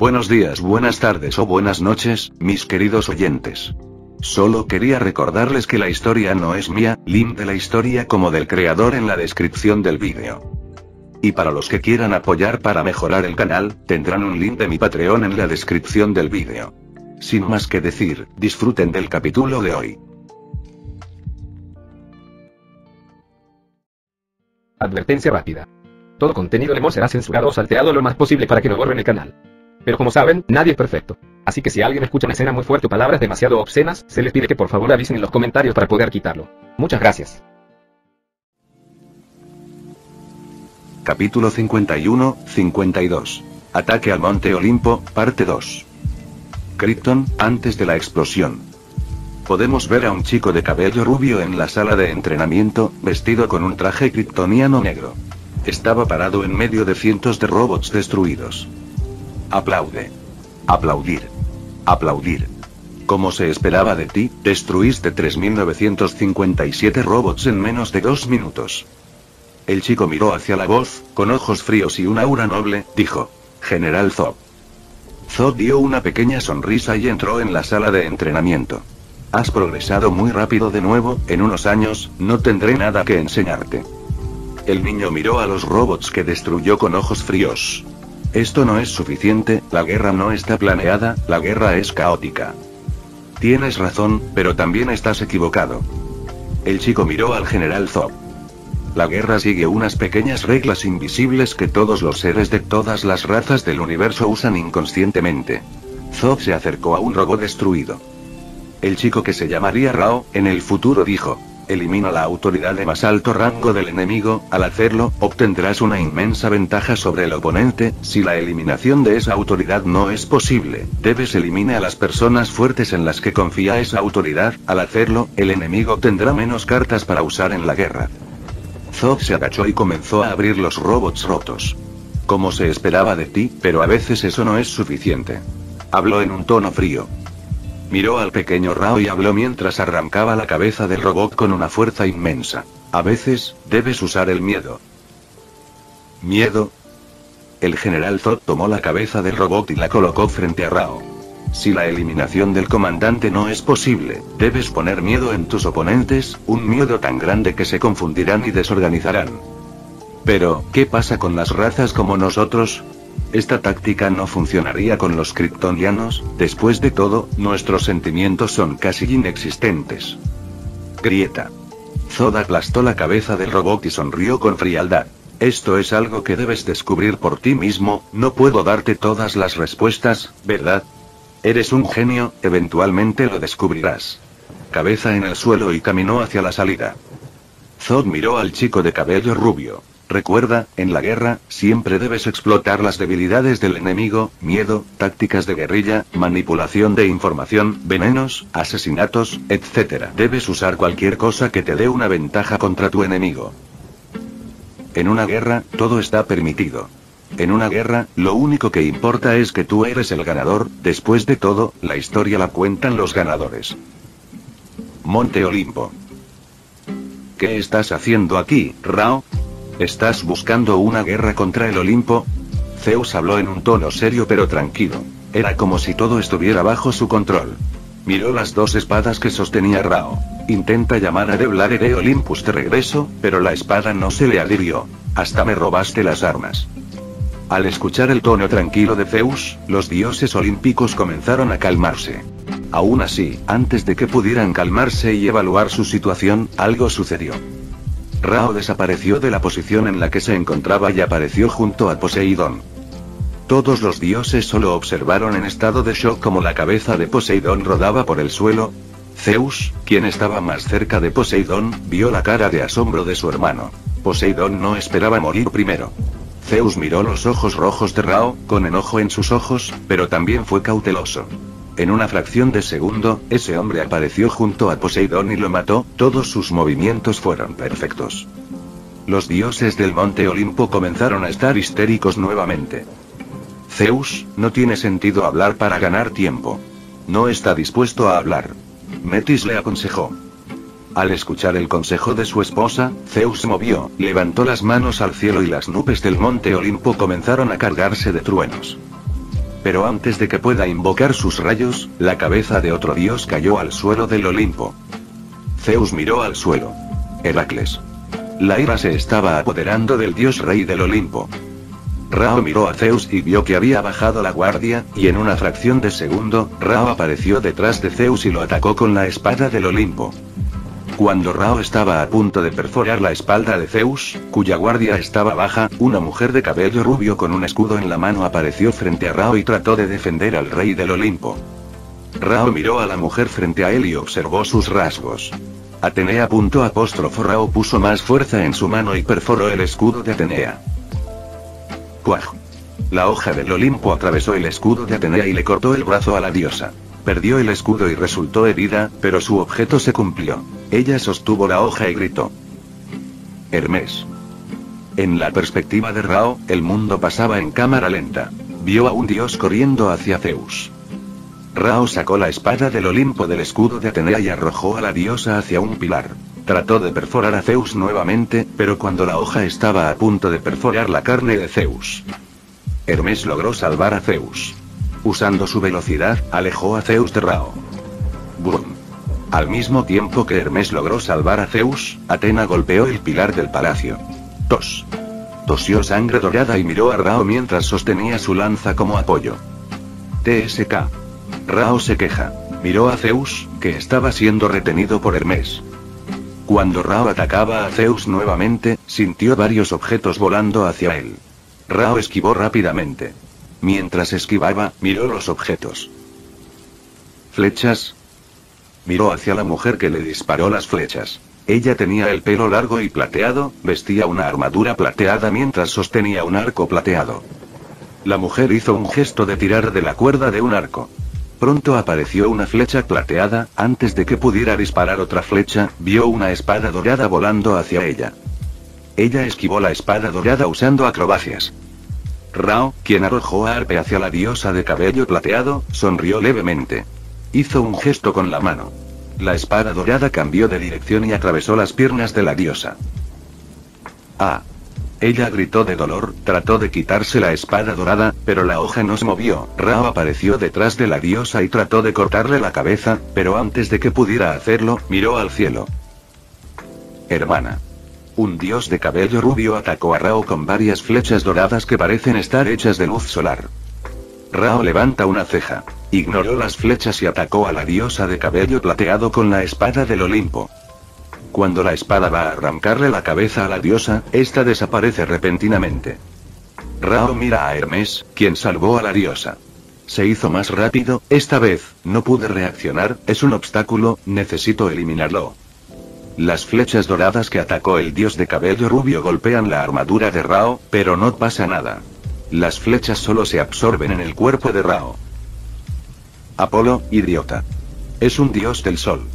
Buenos días, buenas tardes o buenas noches, mis queridos oyentes. Solo quería recordarles que la historia no es mía, link de la historia como del creador en la descripción del vídeo. Y para los que quieran apoyar para mejorar el canal, tendrán un link de mi Patreon en la descripción del vídeo. Sin más que decir, disfruten del capítulo de hoy. Advertencia rápida. Todo contenido de Mo será censurado o salteado lo más posible para que no borren el canal. Pero como saben, nadie es perfecto. Así que si alguien escucha una escena muy fuerte o palabras demasiado obscenas, se les pide que por favor avisen en los comentarios para poder quitarlo. Muchas gracias. Capítulo 51-52. Ataque al Monte Olimpo, parte 2. Krypton, antes de la explosión. Podemos ver a un chico de cabello rubio en la sala de entrenamiento, vestido con un traje kryptoniano negro. Estaba parado en medio de cientos de robots destruidos. Aplaude. Aplaudir. Aplaudir. Como se esperaba de ti, destruiste 3.957 robots en menos de dos minutos. El chico miró hacia la voz, con ojos fríos y un aura noble, dijo. General Zod. Zod dio una pequeña sonrisa y entró en la sala de entrenamiento. Has progresado muy rápido de nuevo, en unos años, no tendré nada que enseñarte. El niño miró a los robots que destruyó con ojos fríos. Esto no es suficiente, la guerra no está planeada, la guerra es caótica. Tienes razón, pero también estás equivocado. El chico miró al general Zod. La guerra sigue unas pequeñas reglas invisibles que todos los seres de todas las razas del universo usan inconscientemente. Zod se acercó a un robot destruido. El chico que se llamaría Rao, en el futuro dijo, elimina la autoridad de más alto rango del enemigo, al hacerlo, obtendrás una inmensa ventaja sobre el oponente, si la eliminación de esa autoridad no es posible, debes eliminar a las personas fuertes en las que confía esa autoridad, al hacerlo, el enemigo tendrá menos cartas para usar en la guerra. Zod se agachó y comenzó a abrir los robots rotos. Como se esperaba de ti, pero a veces eso no es suficiente. Habló en un tono frío. Miró al pequeño Rao y habló mientras arrancaba la cabeza del robot con una fuerza inmensa. A veces, debes usar el miedo. ¿Miedo? El general Zod tomó la cabeza del robot y la colocó frente a Rao. Si la eliminación del comandante no es posible, debes poner miedo en tus oponentes, un miedo tan grande que se confundirán y desorganizarán. Pero, ¿qué pasa con las razas como nosotros? Esta táctica no funcionaría con los kryptonianos, después de todo, nuestros sentimientos son casi inexistentes. Grieta. Zod aplastó la cabeza del robot y sonrió con frialdad. Esto es algo que debes descubrir por ti mismo, no puedo darte todas las respuestas, ¿verdad? Eres un genio, eventualmente lo descubrirás. Cabeza en el suelo y caminó hacia la salida. Zod miró al chico de cabello rubio. Recuerda, en la guerra, siempre debes explotar las debilidades del enemigo, miedo, tácticas de guerrilla, manipulación de información, venenos, asesinatos, etc. Debes usar cualquier cosa que te dé una ventaja contra tu enemigo. En una guerra, todo está permitido. En una guerra, lo único que importa es que tú eres el ganador, después de todo, la historia la cuentan los ganadores. Monte Olimpo. ¿Qué estás haciendo aquí, Rao? ¿Estás buscando una guerra contra el Olimpo? Zeus habló en un tono serio pero tranquilo. Era como si todo estuviera bajo su control. Miró las dos espadas que sostenía Rao. Intenta llamar a Deblar de Olympus de regreso, pero la espada no se le adhirió. Hasta me robaste las armas. Al escuchar el tono tranquilo de Zeus, los dioses olímpicos comenzaron a calmarse. Aún así, antes de que pudieran calmarse y evaluar su situación, algo sucedió. Rao desapareció de la posición en la que se encontraba y apareció junto a Poseidón. Todos los dioses solo observaron en estado de shock como la cabeza de Poseidón rodaba por el suelo. Zeus, quien estaba más cerca de Poseidón, vio la cara de asombro de su hermano. Poseidón no esperaba morir primero. Zeus miró los ojos rojos de Rao, con enojo en sus ojos, pero también fue cauteloso. En una fracción de segundo, ese hombre apareció junto a Poseidón y lo mató, todos sus movimientos fueron perfectos. Los dioses del monte Olimpo comenzaron a estar histéricos nuevamente. Zeus, no tiene sentido hablar para ganar tiempo. No está dispuesto a hablar. Metis le aconsejó. Al escuchar el consejo de su esposa, Zeus movió, levantó las manos al cielo y las nubes del monte Olimpo comenzaron a cargarse de truenos. Pero antes de que pueda invocar sus rayos, la cabeza de otro dios cayó al suelo del Olimpo. Zeus miró al suelo. Heracles. La ira se estaba apoderando del dios rey del Olimpo. Rao miró a Zeus y vio que había bajado la guardia, y en una fracción de segundo, Rao apareció detrás de Zeus y lo atacó con la espada del Olimpo. Cuando Rao estaba a punto de perforar la espalda de Zeus, cuya guardia estaba baja, una mujer de cabello rubio con un escudo en la mano apareció frente a Rao y trató de defender al rey del Olimpo. Rao miró a la mujer frente a él y observó sus rasgos. Atenea. Apóstrofo Rao puso más fuerza en su mano y perforó el escudo de Atenea. ¡Cuaj! La hoja del Olimpo atravesó el escudo de Atenea y le cortó el brazo a la diosa. Perdió el escudo y resultó herida, pero su objeto se cumplió. Ella sostuvo la hoja y gritó. Hermes. En la perspectiva de Rao, el mundo pasaba en cámara lenta. Vio a un dios corriendo hacia Zeus. Rao sacó la espada del Olimpo del escudo de Atenea y arrojó a la diosa hacia un pilar. Trató de perforar a Zeus nuevamente, pero cuando la hoja estaba a punto de perforar la carne de Zeus. Hermes logró salvar a Zeus. Usando su velocidad, alejó a Zeus de Rao. Boom. Al mismo tiempo que Hermes logró salvar a Zeus, Atena golpeó el pilar del palacio. Tos. Tosió sangre dorada y miró a Rao mientras sostenía su lanza como apoyo. TSK. Rao se queja. Miró a Zeus, que estaba siendo retenido por Hermes. Cuando Rao atacaba a Zeus nuevamente, sintió varios objetos volando hacia él. Rao esquivó rápidamente. Mientras esquivaba, miró los objetos. Flechas. Miró hacia la mujer que le disparó las flechas. Ella tenía el pelo largo y plateado, vestía una armadura plateada mientras sostenía un arco plateado. La mujer hizo un gesto de tirar de la cuerda de un arco. Pronto apareció una flecha plateada, antes de que pudiera disparar otra flecha, vio una espada dorada volando hacia ella. Ella esquivó la espada dorada usando acrobacias. Rao, quien arrojó a Arpe hacia la diosa de cabello plateado, sonrió levemente. Hizo un gesto con la mano. La espada dorada cambió de dirección y atravesó las piernas de la diosa. Ah. Ella gritó de dolor, trató de quitarse la espada dorada, pero la hoja no se movió. Rao apareció detrás de la diosa y trató de cortarle la cabeza, pero antes de que pudiera hacerlo, miró al cielo. Hermana. Un dios de cabello rubio atacó a Rao con varias flechas doradas que parecen estar hechas de luz solar. Rao levanta una ceja. Ignoró las flechas y atacó a la diosa de cabello plateado con la espada del Olimpo. Cuando la espada va a arrancarle la cabeza a la diosa, esta desaparece repentinamente. Rao mira a Hermes, quien salvó a la diosa. Se hizo más rápido, esta vez, no pude reaccionar, es un obstáculo, necesito eliminarlo. Las flechas doradas que atacó el dios de cabello rubio golpean la armadura de Rao, pero no pasa nada. Las flechas solo se absorben en el cuerpo de Rao. Apolo, idiota. Es un dios del sol.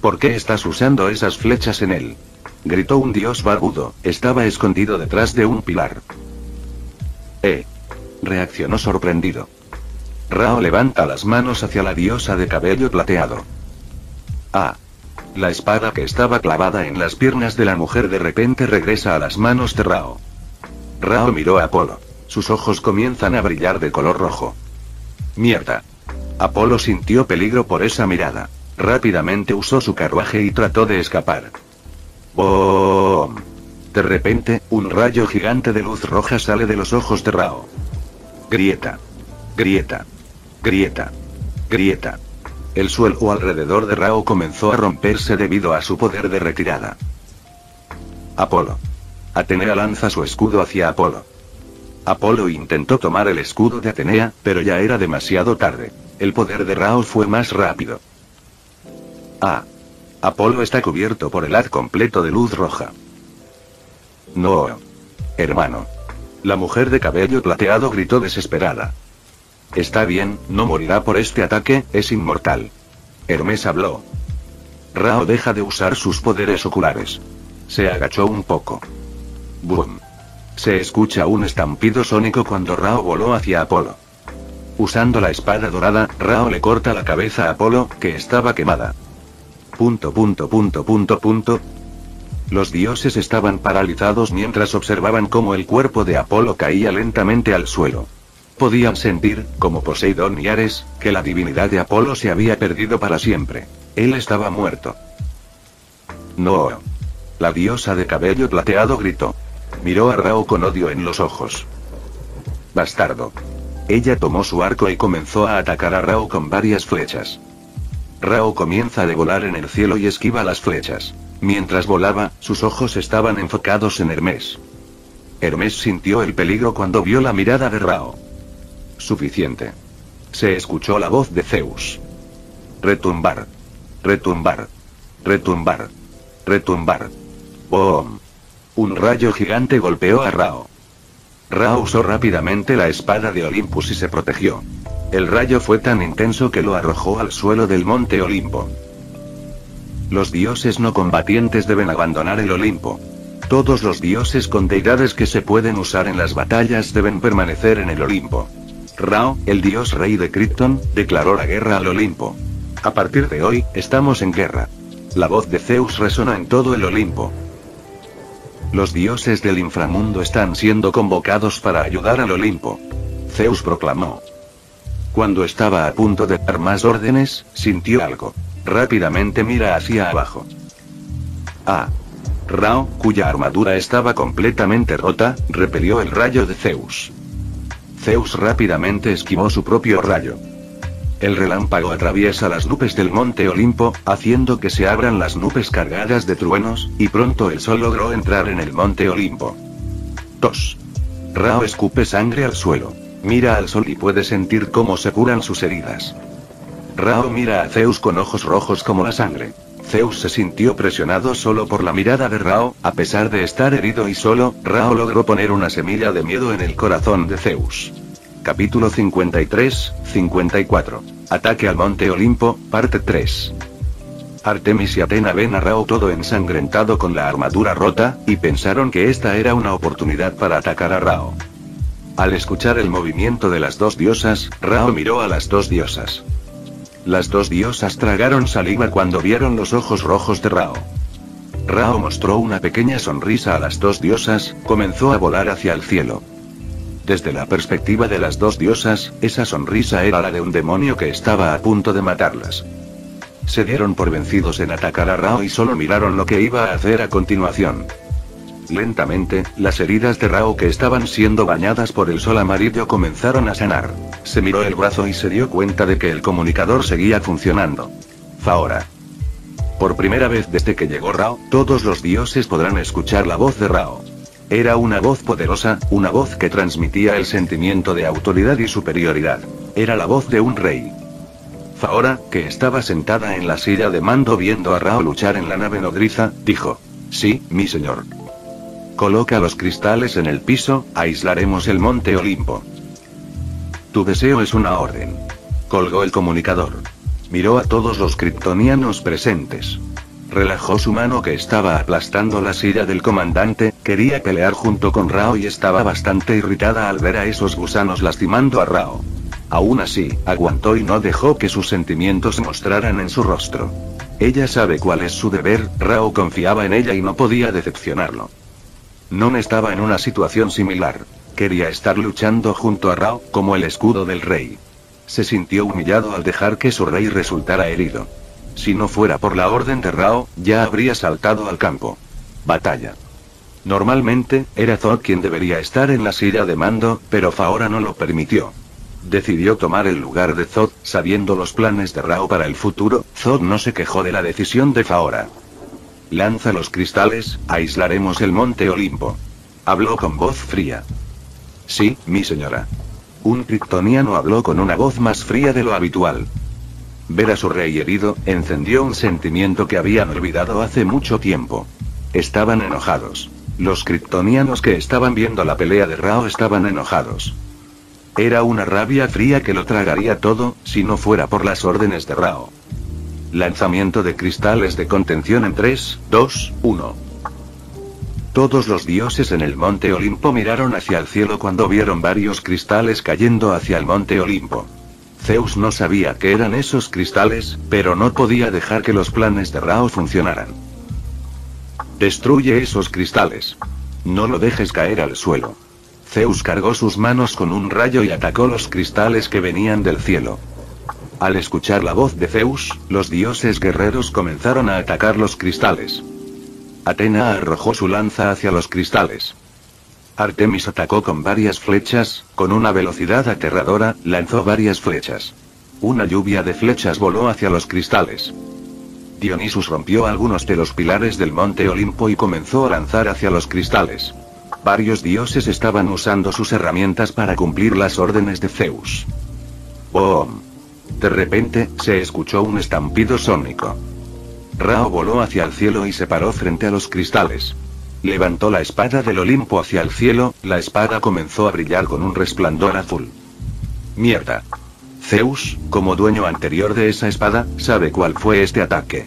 ¿Por qué estás usando esas flechas en él? Gritó un dios barbudo, estaba escondido detrás de un pilar. Eh. Reaccionó sorprendido. Rao levanta las manos hacia la diosa de cabello plateado. Ah. La espada que estaba clavada en las piernas de la mujer de repente regresa a las manos de Rao. Rao miró a Apolo. Sus ojos comienzan a brillar de color rojo. Mierda. Apolo sintió peligro por esa mirada. Rápidamente usó su carruaje y trató de escapar. ¡Boom! De repente, un rayo gigante de luz roja sale de los ojos de Rao. Grieta. Grieta. Grieta. Grieta. El suelo alrededor de Rao comenzó a romperse debido a su poder de retirada. Apolo. Atenea lanza su escudo hacia Apolo. Apolo intentó tomar el escudo de Atenea, pero ya era demasiado tarde. El poder de Rao fue más rápido. Ah. Apolo está cubierto por el haz completo de luz roja. No. Hermano. La mujer de cabello plateado gritó desesperada. Está bien, no morirá por este ataque, es inmortal. Hermes habló. Rao deja de usar sus poderes oculares. Se agachó un poco. Boom. Se escucha un estampido sónico cuando Rao voló hacia Apolo. Usando la espada dorada, Rao le corta la cabeza a Apolo, que estaba quemada. Punto punto punto punto punto. Los dioses estaban paralizados mientras observaban cómo el cuerpo de Apolo caía lentamente al suelo. Podían sentir, como Poseidón y Ares, que la divinidad de Apolo se había perdido para siempre. Él estaba muerto. No. La diosa de cabello plateado gritó. Miró a Rao con odio en los ojos. Bastardo. Ella tomó su arco y comenzó a atacar a Rao con varias flechas. Rao comienza a volar en el cielo y esquiva las flechas. Mientras volaba, sus ojos estaban enfocados en Hermes. Hermes sintió el peligro cuando vio la mirada de Rao. Suficiente. Se escuchó la voz de Zeus. Retumbar. Retumbar. Retumbar. Retumbar. ¡Boom! Un rayo gigante golpeó a Rao. Ra usó rápidamente la espada de Olympus y se protegió. El rayo fue tan intenso que lo arrojó al suelo del monte Olimpo. Los dioses no combatientes deben abandonar el Olimpo. Todos los dioses con deidades que se pueden usar en las batallas deben permanecer en el Olimpo. Rao, el dios rey de Krypton, declaró la guerra al Olimpo. A partir de hoy, estamos en guerra. La voz de Zeus resonó en todo el Olimpo. Los dioses del inframundo están siendo convocados para ayudar al Olimpo. Zeus proclamó. Cuando estaba a punto de dar más órdenes, sintió algo. Rápidamente mira hacia abajo. Ah. Rao, cuya armadura estaba completamente rota, repelió el rayo de Zeus. Zeus rápidamente esquivó su propio rayo. El relámpago atraviesa las nubes del monte Olimpo, haciendo que se abran las nubes cargadas de truenos, y pronto el sol logró entrar en el monte Olimpo. Tos. Rao escupe sangre al suelo. Mira al sol y puede sentir cómo se curan sus heridas. Rao mira a Zeus con ojos rojos como la sangre. Zeus se sintió presionado solo por la mirada de Rao, a pesar de estar herido y solo, Rao logró poner una semilla de miedo en el corazón de Zeus. Capítulo 53, 54. Ataque al Monte Olimpo, parte 3. Artemis y Atena ven a Rao todo ensangrentado con la armadura rota, y pensaron que esta era una oportunidad para atacar a Rao. Al escuchar el movimiento de las dos diosas, Rao miró a las dos diosas. Las dos diosas tragaron saliva cuando vieron los ojos rojos de Rao. Rao mostró una pequeña sonrisa a las dos diosas, comenzó a volar hacia el cielo. Desde la perspectiva de las dos diosas, esa sonrisa era la de un demonio que estaba a punto de matarlas. Se dieron por vencidos en atacar a Rao y solo miraron lo que iba a hacer a continuación. Lentamente, las heridas de Rao que estaban siendo bañadas por el sol amarillo comenzaron a sanar. Se miró el brazo y se dio cuenta de que el comunicador seguía funcionando. Faora. Por primera vez desde que llegó Rao, todos los dioses podrán escuchar la voz de Rao. Era una voz poderosa, una voz que transmitía el sentimiento de autoridad y superioridad. Era la voz de un rey. Faora, que estaba sentada en la silla de mando viendo a Rao luchar en la nave nodriza, dijo. Sí, mi señor. Coloca los cristales en el piso, aislaremos el monte Olimpo. Tu deseo es una orden. Colgó el comunicador. Miró a todos los kryptonianos presentes. Relajó su mano que estaba aplastando la silla del comandante, quería pelear junto con Rao y estaba bastante irritada al ver a esos gusanos lastimando a Rao. Aún así, aguantó y no dejó que sus sentimientos se mostraran en su rostro. Ella sabe cuál es su deber, Rao confiaba en ella y no podía decepcionarlo. Non estaba en una situación similar. Quería estar luchando junto a Rao, como el escudo del rey. Se sintió humillado al dejar que su rey resultara herido. Si no fuera por la orden de Rao, ya habría saltado al campo. Batalla. Normalmente, era Zod quien debería estar en la silla de mando, pero Faora no lo permitió. Decidió tomar el lugar de Zod, sabiendo los planes de Rao para el futuro, Zod no se quejó de la decisión de Faora. Lanza los cristales, aislaremos el monte Olimpo. Habló con voz fría. Sí, mi señora. Un kryptoniano habló con una voz más fría de lo habitual. Ver a su rey herido, encendió un sentimiento que habían olvidado hace mucho tiempo. Estaban enojados. Los kryptonianos que estaban viendo la pelea de Rao estaban enojados. Era una rabia fría que lo tragaría todo, si no fuera por las órdenes de Rao. Lanzamiento de cristales de contención en 3, 2, 1. Todos los dioses en el monte Olimpo miraron hacia el cielo cuando vieron varios cristales cayendo hacia el monte Olimpo. Zeus no sabía qué eran esos cristales, pero no podía dejar que los planes de Rao funcionaran. Destruye esos cristales. No lo dejes caer al suelo. Zeus cargó sus manos con un rayo y atacó los cristales que venían del cielo. Al escuchar la voz de Zeus, los dioses guerreros comenzaron a atacar los cristales. Atena arrojó su lanza hacia los cristales. Artemis atacó con varias flechas, con una velocidad aterradora, lanzó varias flechas. Una lluvia de flechas voló hacia los cristales. Dionisus rompió algunos de los pilares del monte Olimpo y comenzó a lanzar hacia los cristales. Varios dioses estaban usando sus herramientas para cumplir las órdenes de Zeus. ¡Boom! De repente, se escuchó un estampido sónico. Rao voló hacia el cielo y se paró frente a los cristales. Levantó la espada del Olimpo hacia el cielo, la espada comenzó a brillar con un resplandor azul. Mierda. Zeus, como dueño anterior de esa espada, sabe cuál fue este ataque.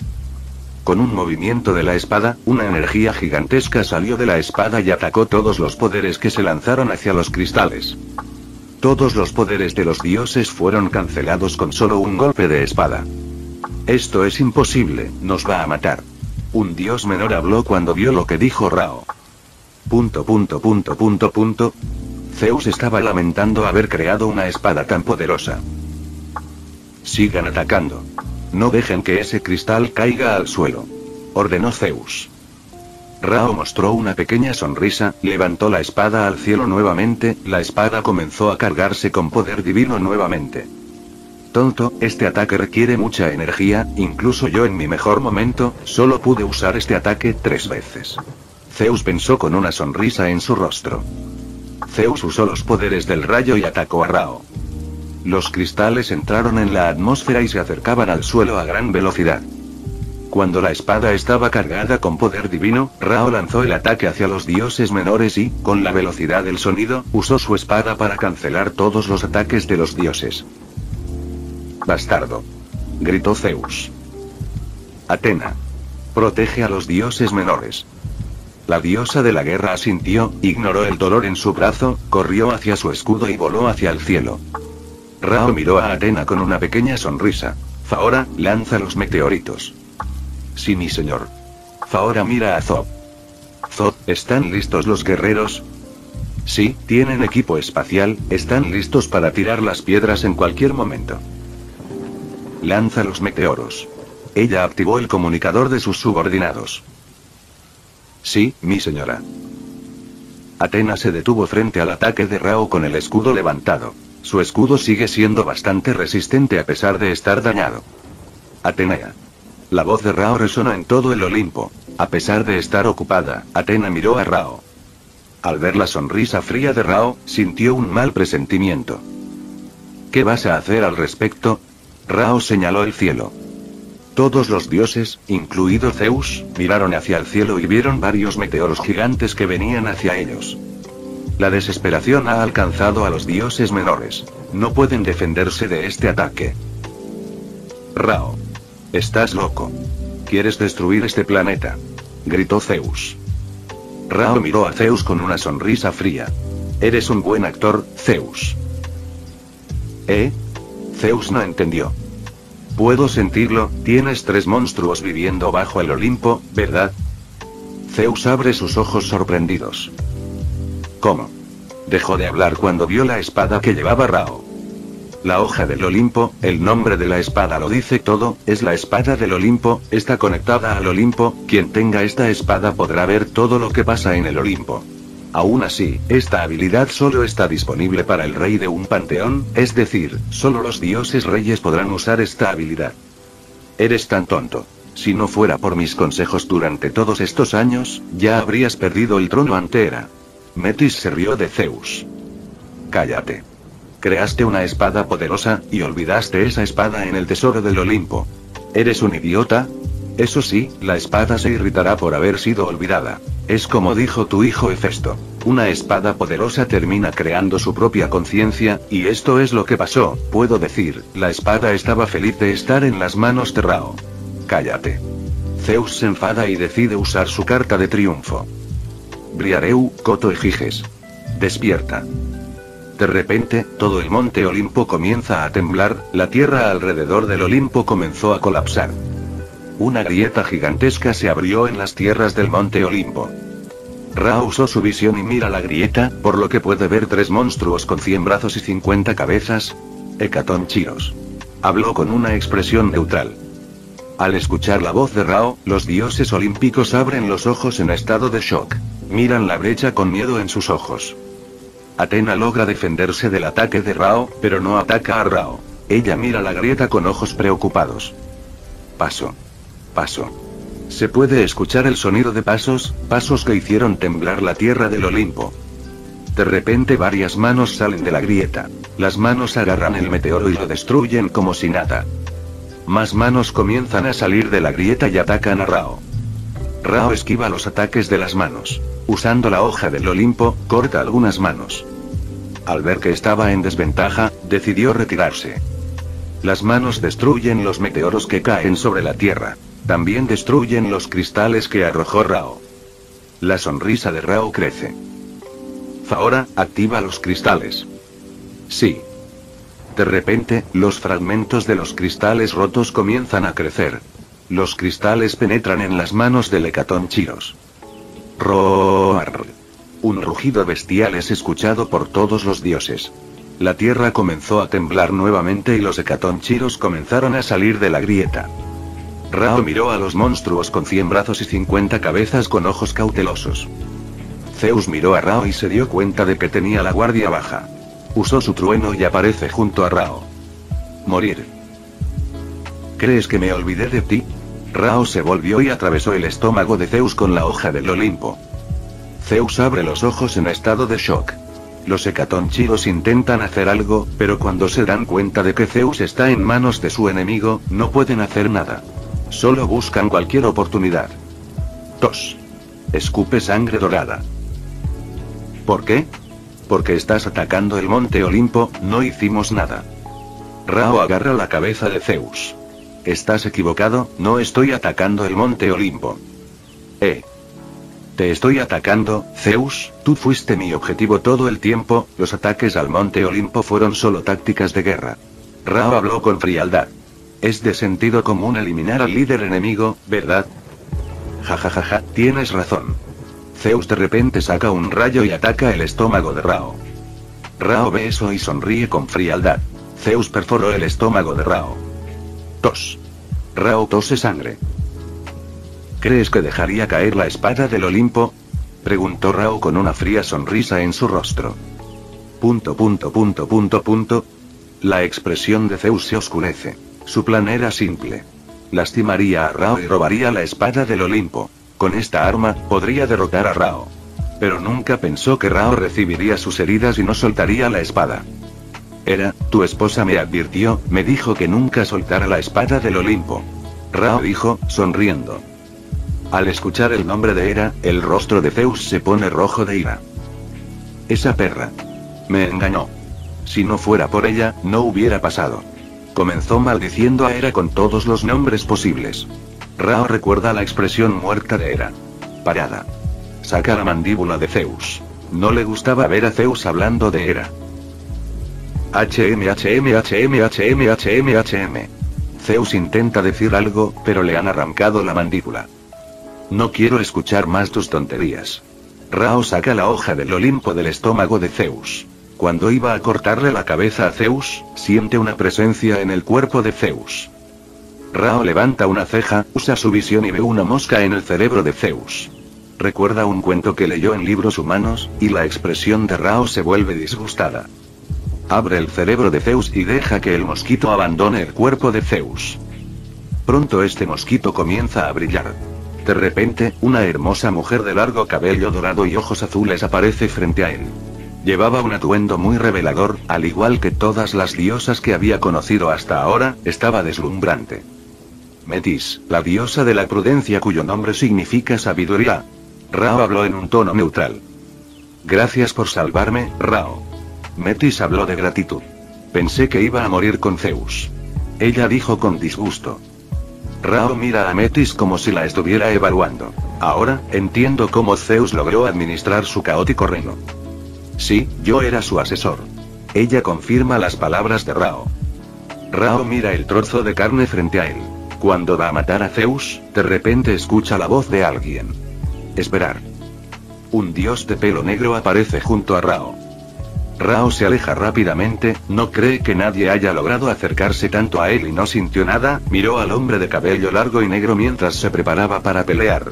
Con un movimiento de la espada, una energía gigantesca salió de la espada y atacó todos los poderes que se lanzaron hacia los cristales. Todos los poderes de los dioses fueron cancelados con solo un golpe de espada. Esto es imposible, nos va a matar. Un dios menor habló cuando vio lo que dijo Rao. Punto punto punto punto punto. Zeus estaba lamentando haber creado una espada tan poderosa. Sigan atacando. No dejen que ese cristal caiga al suelo. Ordenó Zeus. Rao mostró una pequeña sonrisa, levantó la espada al cielo nuevamente, la espada comenzó a cargarse con poder divino nuevamente. Tonto, este ataque requiere mucha energía, incluso yo en mi mejor momento, solo pude usar este ataque tres veces. Zeus pensó con una sonrisa en su rostro. Zeus usó los poderes del rayo y atacó a Rao. Los cristales entraron en la atmósfera y se acercaban al suelo a gran velocidad. Cuando la espada estaba cargada con poder divino, Rao lanzó el ataque hacia los dioses menores y, con la velocidad del sonido, usó su espada para cancelar todos los ataques de los dioses. Bastardo. Gritó Zeus. Atena. Protege a los dioses menores. La diosa de la guerra asintió, ignoró el dolor en su brazo, corrió hacia su escudo y voló hacia el cielo. Rao miró a Atena con una pequeña sonrisa. Faora, lanza los meteoritos. Sí, mi señor. Faora mira a Zod. Zod, ¿están listos los guerreros? Sí, tienen equipo espacial, están listos para tirar las piedras en cualquier momento. Lanza los meteoros. Ella activó el comunicador de sus subordinados. Sí, mi señora. Atena se detuvo frente al ataque de Rao con el escudo levantado. Su escudo sigue siendo bastante resistente a pesar de estar dañado. Atenea. La voz de Rao resonó en todo el Olimpo. A pesar de estar ocupada, Atena miró a Rao. Al ver la sonrisa fría de Rao, sintió un mal presentimiento. ¿Qué vas a hacer al respecto? Rao señaló el cielo. Todos los dioses, incluido Zeus, miraron hacia el cielo y vieron varios meteoros gigantes que venían hacia ellos. La desesperación ha alcanzado a los dioses menores. No pueden defenderse de este ataque. Rao. Estás loco. ¿Quieres destruir este planeta? Gritó Zeus. Rao miró a Zeus con una sonrisa fría. Eres un buen actor, Zeus. ¿Eh? Zeus no entendió. Puedo sentirlo, tienes tres monstruos viviendo bajo el Olimpo, ¿verdad? Zeus abre sus ojos sorprendidos. ¿Cómo? Dejó de hablar cuando vio la espada que llevaba Rao. La hoja del Olimpo, el nombre de la espada lo dice todo, es la espada del Olimpo, está conectada al Olimpo, quien tenga esta espada podrá ver todo lo que pasa en el Olimpo. Aún así, esta habilidad solo está disponible para el rey de un panteón, es decir, solo los dioses reyes podrán usar esta habilidad. Eres tan tonto. Si no fuera por mis consejos durante todos estos años, ya habrías perdido el trono ante Hera. Metis se rió de Zeus. Cállate. Creaste una espada poderosa, y olvidaste esa espada en el tesoro del Olimpo. ¿Eres un idiota? Eso sí, la espada se irritará por haber sido olvidada. Es como dijo tu hijo Hefesto. Una espada poderosa termina creando su propia conciencia, y esto es lo que pasó, puedo decir, la espada estaba feliz de estar en las manos de Rao. Cállate. Zeus se enfada y decide usar su carta de triunfo. Briareu, Coto Egiges. Despierta. De repente, todo el monte Olimpo comienza a temblar, la tierra alrededor del Olimpo comenzó a colapsar. Una grieta gigantesca se abrió en las tierras del monte Olimpo. Ra usó su visión y mira la grieta, por lo que puede ver tres monstruos con 100 brazos y 50 cabezas. Hecatón Chiros. Habló con una expresión neutral. Al escuchar la voz de Rao, los dioses olímpicos abren los ojos en estado de shock. Miran la brecha con miedo en sus ojos. Atena logra defenderse del ataque de Rao, pero no ataca a Rao. Ella mira la grieta con ojos preocupados. Paso. Paso. Se puede escuchar el sonido de pasos, pasos que hicieron temblar la tierra del Olimpo. De repente varias manos salen de la grieta. Las manos agarran el meteoro y lo destruyen como si nada. Más manos comienzan a salir de la grieta y atacan a Rao. Rao esquiva los ataques de las manos. Usando la hoja del Olimpo, corta algunas manos. Al ver que estaba en desventaja, decidió retirarse. Las manos destruyen los meteoros que caen sobre la Tierra. También destruyen los cristales que arrojó Rao. La sonrisa de Rao crece. Faora, activa los cristales. Sí. De repente, los fragmentos de los cristales rotos comienzan a crecer. Los cristales penetran en las manos del Hecatón Chiros. Roar. Un rugido bestial es escuchado por todos los dioses. La tierra comenzó a temblar nuevamente y los Hecatón Chiros comenzaron a salir de la grieta. Rao miró a los monstruos con 100 brazos y 50 cabezas con ojos cautelosos. Zeus miró a Rao y se dio cuenta de que tenía la guardia baja. Usó su trueno y aparece junto a Rao. Morir. ¿Crees que me olvidé de ti? Rao se volvió y atravesó el estómago de Zeus con la hoja del Olimpo. Zeus abre los ojos en estado de shock. Los hecatonchiros intentan hacer algo, pero cuando se dan cuenta de que Zeus está en manos de su enemigo, no pueden hacer nada. Solo buscan cualquier oportunidad. Tos. Escupe sangre dorada. ¿Por qué? Porque estás atacando el monte Olimpo, no hicimos nada. Rao agarra la cabeza de Zeus. Estás equivocado, no estoy atacando el monte Olimpo. Eh. Te estoy atacando, Zeus, tú fuiste mi objetivo todo el tiempo, los ataques al monte Olimpo fueron solo tácticas de guerra. Rao habló con frialdad. Es de sentido común eliminar al líder enemigo, ¿verdad? Jajajaja, tienes razón. Zeus de repente saca un rayo y ataca el estómago de Rao. Rao ve eso y sonríe con frialdad. Zeus perforó el estómago de Rao. Rao tose sangre. ¿Crees que dejaría caer la espada del Olimpo? Preguntó Rao con una fría sonrisa en su rostro. Punto punto punto punto punto. La expresión de Zeus se oscurece. Su plan era simple. Lastimaría a Rao y robaría la espada del Olimpo. Con esta arma, podría derrotar a Rao. Pero nunca pensó que Rao recibiría sus heridas y no soltaría la espada. Era, tu esposa me advirtió, me dijo que nunca soltara la espada del Olimpo. Rao dijo, sonriendo. Al escuchar el nombre de Hera, el rostro de Zeus se pone rojo de ira. Esa perra. Me engañó. Si no fuera por ella, no hubiera pasado. Comenzó maldiciendo a Hera con todos los nombres posibles. Rao recuerda la expresión muerta de Hera. Parada. Saca la mandíbula de Zeus. No le gustaba ver a Zeus hablando de Hera. HM HM HM HM HM HM. Zeus intenta decir algo, pero le han arrancado la mandíbula. No quiero escuchar más tus tonterías. Rao saca la hoja del Olimpo del estómago de Zeus. Cuando iba a cortarle la cabeza a Zeus, siente una presencia en el cuerpo de Zeus. Rao levanta una ceja, usa su visión y ve una mosca en el cerebro de Zeus. Recuerda un cuento que leyó en libros humanos, y la expresión de Rao se vuelve disgustada. Abre el cerebro de Zeus y deja que el mosquito abandone el cuerpo de Zeus. Pronto este mosquito comienza a brillar. De repente, una hermosa mujer de largo cabello dorado y ojos azules aparece frente a él. Llevaba un atuendo muy revelador, al igual que todas las diosas que había conocido hasta ahora, estaba deslumbrante. Metis, la diosa de la prudencia cuyo nombre significa sabiduría. Rao habló en un tono neutral. Gracias por salvarme, Rao. Metis habló de gratitud. Pensé que iba a morir con Zeus. Ella dijo con disgusto. Rao mira a Metis como si la estuviera evaluando. Ahora, entiendo cómo Zeus logró administrar su caótico reino. Sí, yo era su asesor. Ella confirma las palabras de Rao. Rao mira el trozo de carne frente a él. Cuando va a matar a Zeus, de repente escucha la voz de alguien. Esperar. Un dios de pelo negro aparece junto a Rao. Rao se aleja rápidamente, no cree que nadie haya logrado acercarse tanto a él y no sintió nada, miró al hombre de cabello largo y negro mientras se preparaba para pelear.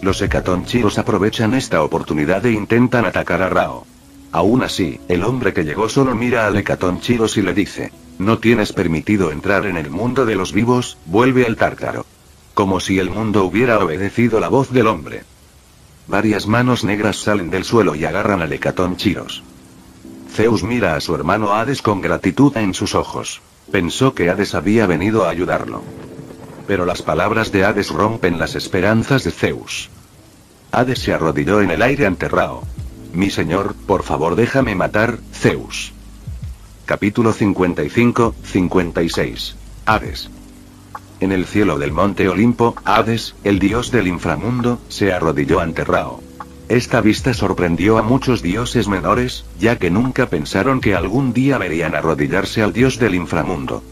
Los hecatonchigos aprovechan esta oportunidad e intentan atacar a Rao. Aún así, el hombre que llegó solo mira al hecatonchigos y le dice, no tienes permitido entrar en el mundo de los vivos, vuelve al tártaro. Como si el mundo hubiera obedecido la voz del hombre. Varias manos negras salen del suelo y agarran al hecatonchigos. Zeus mira a su hermano Hades con gratitud en sus ojos. Pensó que Hades había venido a ayudarlo. Pero las palabras de Hades rompen las esperanzas de Zeus. Hades se arrodilló en el aire ante Rao. Mi señor, por favor déjame matar, Zeus. Capítulo 55-56. Hades. En el cielo del monte Olimpo, Hades, el dios del inframundo, se arrodilló ante Rao. Esta vista sorprendió a muchos dioses menores, ya que nunca pensaron que algún día verían arrodillarse al dios del inframundo.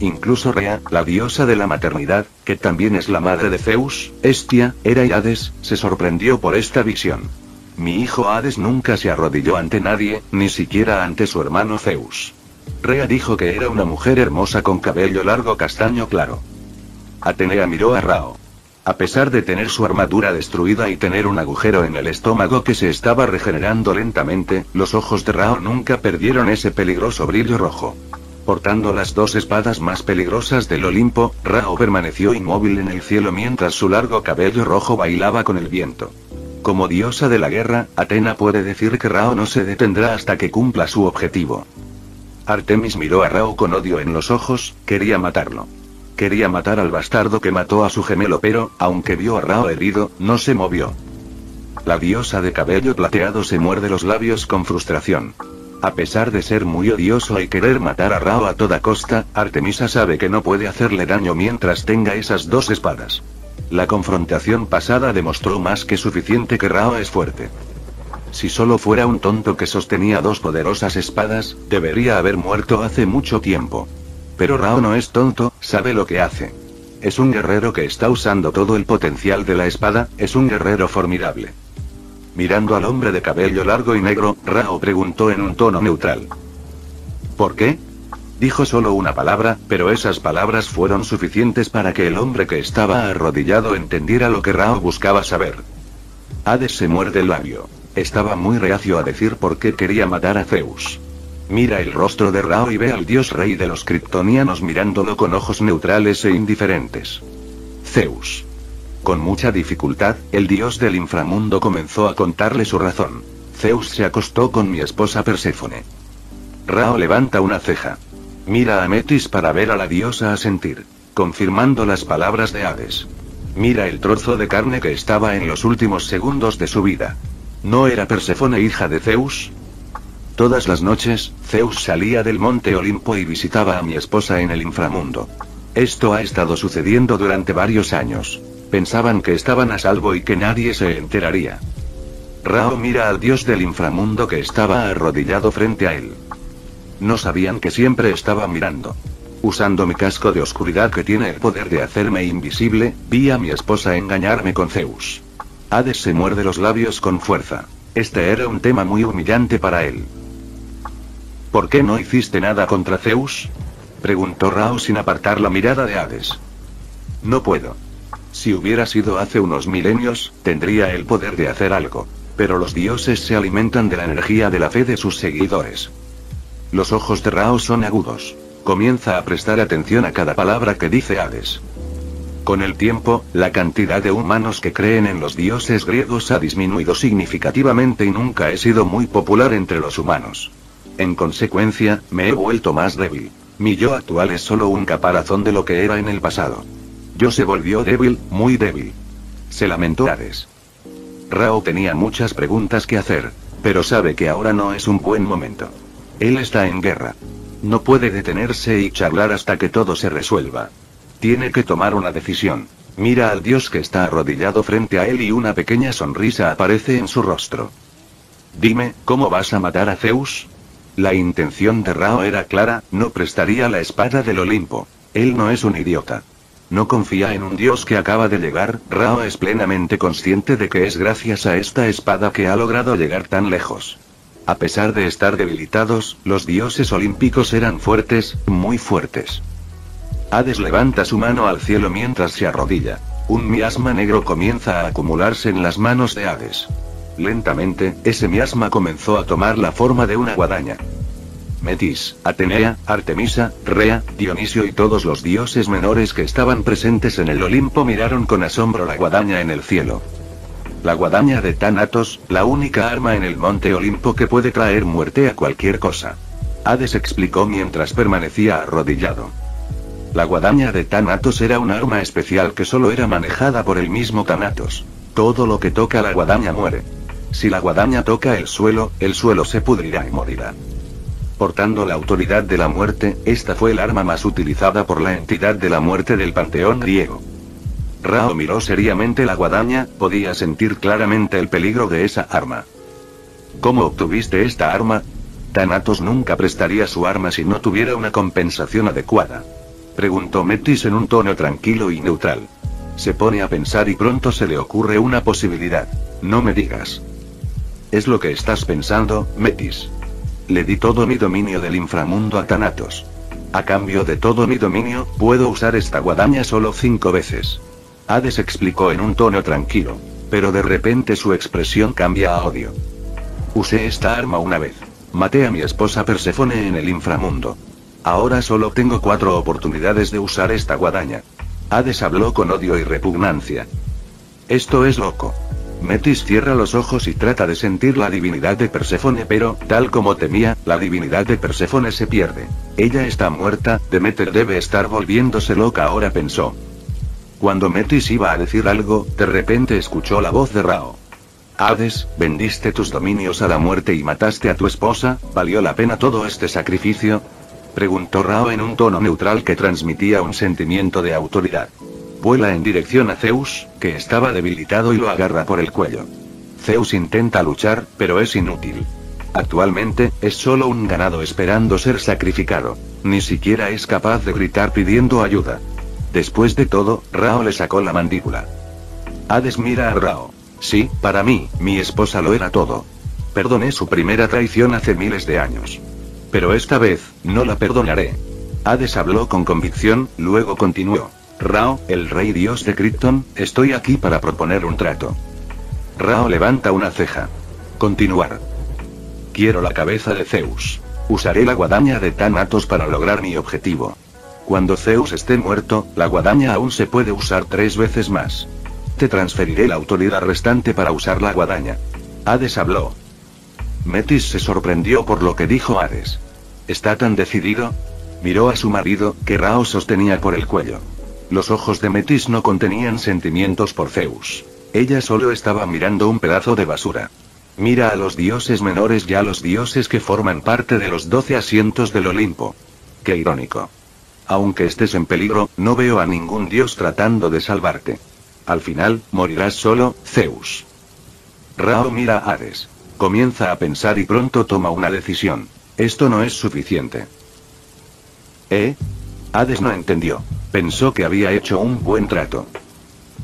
Incluso Rea, la diosa de la maternidad, que también es la madre de Zeus, Estia, Hera y Hades, se sorprendió por esta visión. Mi hijo Hades nunca se arrodilló ante nadie, ni siquiera ante su hermano Zeus. Rea dijo que era una mujer hermosa con cabello largo castaño claro. Atenea miró a Rao. A pesar de tener su armadura destruida y tener un agujero en el estómago que se estaba regenerando lentamente, los ojos de Rao nunca perdieron ese peligroso brillo rojo. Portando las dos espadas más peligrosas del Olimpo, Rao permaneció inmóvil en el cielo mientras su largo cabello rojo bailaba con el viento. Como diosa de la guerra, Atena puede decir que Rao no se detendrá hasta que cumpla su objetivo. Artemis miró a Rao con odio en los ojos, quería matarlo. Quería matar al bastardo que mató a su gemelo, pero, aunque vio a Rao herido, no se movió. La diosa de cabello plateado se muerde los labios con frustración. A pesar de ser muy odioso y querer matar a Rao a toda costa, Artemisa sabe que no puede hacerle daño mientras tenga esas dos espadas. La confrontación pasada demostró más que suficiente que Rao es fuerte. Si solo fuera un tonto que sostenía dos poderosas espadas, debería haber muerto hace mucho tiempo. Pero Rao no es tonto, sabe lo que hace. Es un guerrero que está usando todo el potencial de la espada, es un guerrero formidable. Mirando al hombre de cabello largo y negro, Rao preguntó en un tono neutral. ¿Por qué? Dijo solo una palabra, pero esas palabras fueron suficientes para que el hombre que estaba arrodillado entendiera lo que Rao buscaba saber. Hades se muerde el labio. Estaba muy reacio a decir por qué quería matar a Zeus. Mira el rostro de Rao y ve al dios rey de los kryptonianos mirándolo con ojos neutrales e indiferentes. Zeus. Con mucha dificultad, el dios del inframundo comenzó a contarle su razón. Zeus se acostó con mi esposa Perséfone. Rao levanta una ceja. Mira a Metis para ver a la diosa asentir, confirmando las palabras de Hades. Mira el trozo de carne que estaba en los últimos segundos de su vida. ¿No era Perséfone hija de Zeus? Todas las noches, Zeus salía del monte Olimpo y visitaba a mi esposa en el inframundo. Esto ha estado sucediendo durante varios años. Pensaban que estaban a salvo y que nadie se enteraría. Rao mira al dios del inframundo que estaba arrodillado frente a él. No sabían que siempre estaba mirando. Usando mi casco de oscuridad que tiene el poder de hacerme invisible, vi a mi esposa engañarme con Zeus. Hades se muerde los labios con fuerza. Este era un tema muy humillante para él. ¿Por qué no hiciste nada contra Zeus? Preguntó Rao sin apartar la mirada de Hades. No puedo. Si hubiera sido hace unos milenios, tendría el poder de hacer algo. Pero los dioses se alimentan de la energía de la fe de sus seguidores. Los ojos de Rao son agudos. Comienza a prestar atención a cada palabra que dice Hades. Con el tiempo, la cantidad de humanos que creen en los dioses griegos ha disminuido significativamente y nunca he sido muy popular entre los humanos. En consecuencia, me he vuelto más débil. Mi yo actual es solo un caparazón de lo que era en el pasado. Yo se volvió débil, muy débil. Se lamentó Hades. Rao tenía muchas preguntas que hacer, pero sabe que ahora no es un buen momento. Él está en guerra. No puede detenerse y charlar hasta que todo se resuelva. Tiene que tomar una decisión. Mira al dios que está arrodillado frente a él y una pequeña sonrisa aparece en su rostro. Dime, ¿cómo vas a matar a Zeus? La intención de Rao era clara, no prestaría la espada del Olimpo. Él no es un idiota. no confía en un dios que acaba de llegar, Rao es plenamente consciente de que es gracias a esta espada que ha logrado llegar tan lejos. A pesar de estar debilitados, los dioses olímpicos eran fuertes, muy fuertes. Hades levanta su mano al cielo mientras se arrodilla. Un miasma negro comienza a acumularse en las manos de Hades. Lentamente, ese miasma comenzó a tomar la forma de una guadaña. Metis, Atenea, Artemisa, Rea, Dionisio y todos los dioses menores que estaban presentes en el Olimpo miraron con asombro la guadaña en el cielo. La guadaña de Thanatos, la única arma en el monte Olimpo que puede traer muerte a cualquier cosa. Hades explicó mientras permanecía arrodillado. La guadaña de Thanatos era un arma especial que solo era manejada por el mismo Thanatos. Todo lo que toca la guadaña muere. Si la guadaña toca el suelo, el suelo se pudrirá y morirá. Portando la autoridad de la muerte, esta fue el arma más utilizada por la entidad de la muerte del panteón griego. Rao miró seriamente la guadaña, podía sentir claramente el peligro de esa arma. ¿Cómo obtuviste esta arma? Thanatos nunca prestaría su arma si no tuviera una compensación adecuada. Preguntó Metis en un tono tranquilo y neutral. Se pone a pensar y pronto se le ocurre una posibilidad. No me digas. ¿Es lo que estás pensando, Metis? Le di todo mi dominio del inframundo a Thanatos. A cambio de todo mi dominio, puedo usar esta guadaña solo cinco veces. Hades explicó en un tono tranquilo. Pero de repente su expresión cambia a odio. Usé esta arma una vez. Maté a mi esposa Perséfone en el inframundo. Ahora solo tengo cuatro oportunidades de usar esta guadaña. Hades habló con odio y repugnancia. Esto es loco. Metis cierra los ojos y trata de sentir la divinidad de Perséfone, pero, tal como temía, la divinidad de Perséfone se pierde. Ella está muerta, Demeter debe estar volviéndose loca ahora pensó. Cuando Metis iba a decir algo, de repente escuchó la voz de Rao. Hades, vendiste tus dominios a la muerte y mataste a tu esposa, ¿valió la pena todo este sacrificio? Preguntó Rao en un tono neutral que transmitía un sentimiento de autoridad. Vuela en dirección a Zeus, que estaba debilitado y lo agarra por el cuello. Zeus intenta luchar, pero es inútil. Actualmente, es solo un ganado esperando ser sacrificado. Ni siquiera es capaz de gritar pidiendo ayuda. Después de todo, Rao le sacó la mandíbula. Hades mira a Rao. Sí, para mí, mi esposa lo era todo. Perdoné su primera traición hace miles de años. Pero esta vez, no la perdonaré. Hades habló con convicción, luego continuó. Rao, el rey dios de Krypton, estoy aquí para proponer un trato. Rao levanta una ceja. Continuar. Quiero la cabeza de Zeus. Usaré la guadaña de Thanatos para lograr mi objetivo. Cuando Zeus esté muerto, la guadaña aún se puede usar tres veces más. Te transferiré la autoridad restante para usar la guadaña. Hades habló. Metis se sorprendió por lo que dijo Hades. ¿Está tan decidido? Miró a su marido, que Rao sostenía por el cuello. Los ojos de Metis no contenían sentimientos por Zeus. Ella solo estaba mirando un pedazo de basura. Mira a los dioses menores y a los dioses que forman parte de los doce asientos del Olimpo. Qué irónico. Aunque estés en peligro, no veo a ningún dios tratando de salvarte. Al final, morirás solo, Zeus. Rao mira a Hades. Comienza a pensar y pronto toma una decisión. Esto no es suficiente. ¿Eh? Hades no entendió. Pensó que había hecho un buen trato.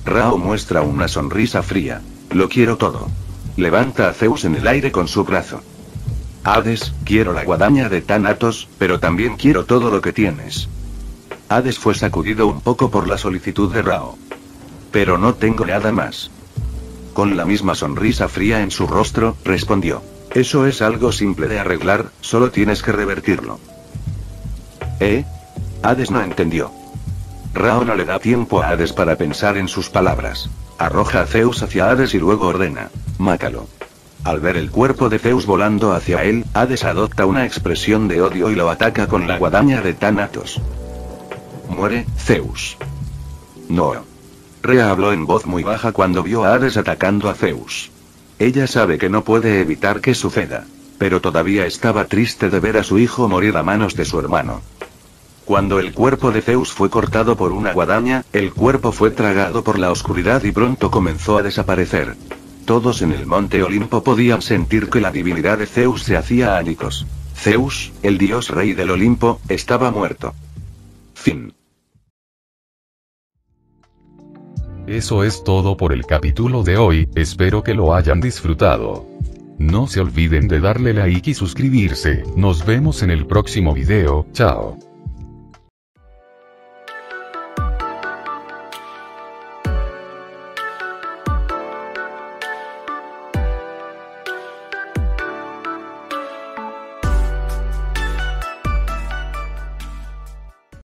Rao muestra una sonrisa fría. Lo quiero todo. Levanta a Zeus en el aire con su brazo. Hades, quiero la guadaña de Thanatos, pero también quiero todo lo que tienes. Hades fue sacudido un poco por la solicitud de Rao. Pero no tengo nada más. Con la misma sonrisa fría en su rostro, respondió. Eso es algo simple de arreglar, solo tienes que revertirlo. ¿Eh? Hades no entendió. Rao no le da tiempo a Hades para pensar en sus palabras. Arroja a Zeus hacia Hades y luego ordena, mátalo. Al ver el cuerpo de Zeus volando hacia él, Hades adopta una expresión de odio y lo ataca con la guadaña de Thanatos. Muere, Zeus. No. Rea habló en voz muy baja cuando vio a Hades atacando a Zeus. Ella sabe que no puede evitar que suceda. Pero todavía estaba triste de ver a su hijo morir a manos de su hermano. Cuando el cuerpo de Zeus fue cortado por una guadaña, el cuerpo fue tragado por la oscuridad y pronto comenzó a desaparecer. Todos en el monte Olimpo podían sentir que la divinidad de Zeus se hacía ánicos. Zeus, el dios rey del Olimpo, estaba muerto. Fin. Eso es todo por el capítulo de hoy, espero que lo hayan disfrutado. No se olviden de darle like y suscribirse, nos vemos en el próximo video, chao.